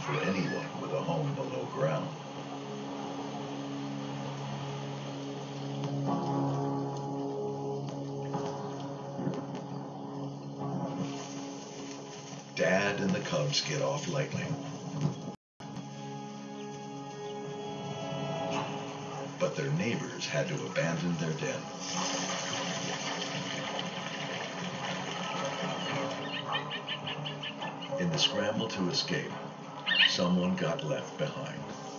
for anyone with a home below ground. Dad and the cubs get off lightly. But their neighbors had to abandon their den. In the scramble to escape, someone got left behind.